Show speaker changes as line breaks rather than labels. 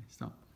Okay, stop.